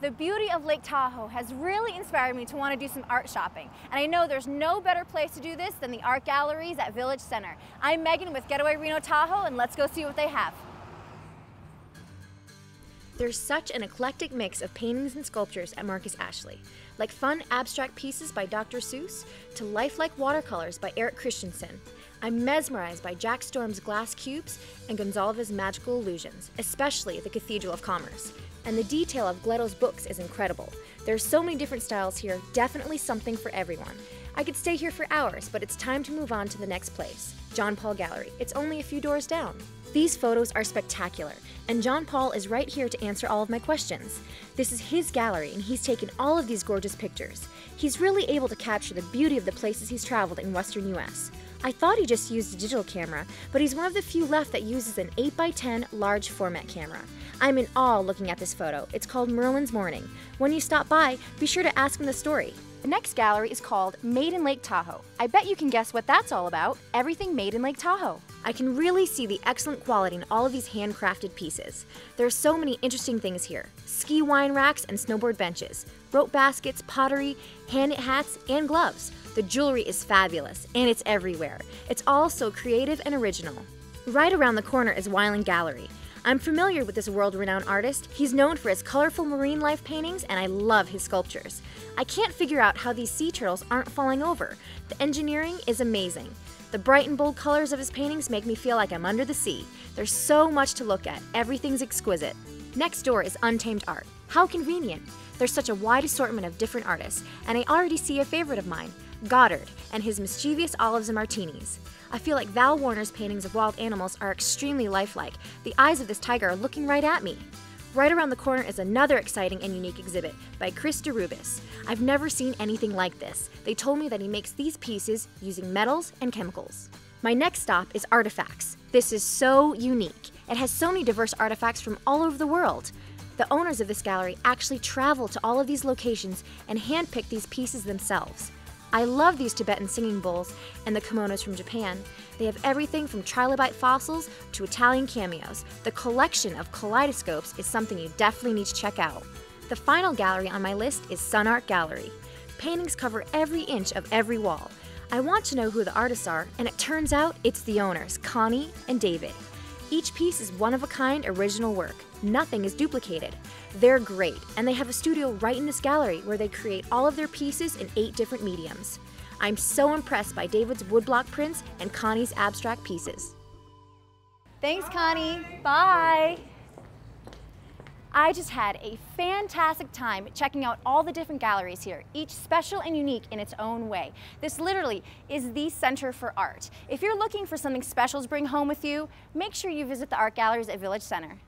The beauty of Lake Tahoe has really inspired me to want to do some art shopping. And I know there's no better place to do this than the art galleries at Village Center. I'm Megan with Getaway Reno Tahoe, and let's go see what they have. There's such an eclectic mix of paintings and sculptures at Marcus Ashley, like fun abstract pieces by Dr. Seuss to lifelike watercolors by Eric Christensen. I'm mesmerized by Jack Storms' glass cubes and Gonzalez's magical illusions, especially the Cathedral of Commerce. And the detail of Gletto's books is incredible. There are so many different styles here, definitely something for everyone. I could stay here for hours, but it's time to move on to the next place, John Paul Gallery. It's only a few doors down. These photos are spectacular, and John Paul is right here to answer all of my questions. This is his gallery, and he's taken all of these gorgeous pictures. He's really able to capture the beauty of the places he's traveled in western US. I thought he just used a digital camera, but he's one of the few left that uses an 8x10 large format camera. I'm in awe looking at this photo. It's called Merlin's Morning. When you stop by, be sure to ask him the story. The next gallery is called Made in Lake Tahoe. I bet you can guess what that's all about. Everything made in Lake Tahoe. I can really see the excellent quality in all of these handcrafted pieces. There are so many interesting things here. Ski wine racks and snowboard benches, rope baskets, pottery, hand knit hats, and gloves. The jewelry is fabulous, and it's everywhere. It's all so creative and original. Right around the corner is Wyland Gallery. I'm familiar with this world renowned artist. He's known for his colorful marine life paintings, and I love his sculptures. I can't figure out how these sea turtles aren't falling over. The engineering is amazing. The bright and bold colors of his paintings make me feel like I'm under the sea. There's so much to look at, everything's exquisite. Next door is Untamed Art. How convenient! There's such a wide assortment of different artists, and I already see a favorite of mine, Goddard, and his mischievous olives and martinis. I feel like Val Warner's paintings of wild animals are extremely lifelike. The eyes of this tiger are looking right at me. Right around the corner is another exciting and unique exhibit by Chris DeRubeis. I've never seen anything like this. They told me that he makes these pieces using metals and chemicals. My next stop is Artifacts. This is so unique. It has so many diverse artifacts from all over the world. The owners of this gallery actually travel to all of these locations and handpick these pieces themselves. I love these Tibetan singing bowls and the kimonos from Japan. They have everything from trilobite fossils to Italian cameos. The collection of kaleidoscopes is something you definitely need to check out. The final gallery on my list is Sun Art Gallery. Paintings cover every inch of every wall. I want to know who the artists are, and it turns out it's the owners, Connie and David. Each piece is one of a kind original work. Nothing is duplicated. They're great, and they have a studio right in this gallery where they create all of their pieces in eight different mediums. I'm so impressed by David's woodblock prints and Connie's abstract pieces. Thanks, Connie. Bye. I just had a fantastic time checking out all the different galleries here, each special and unique in its own way. This literally is the center for art. If you're looking for something special to bring home with you, make sure you visit the art galleries at Village Center.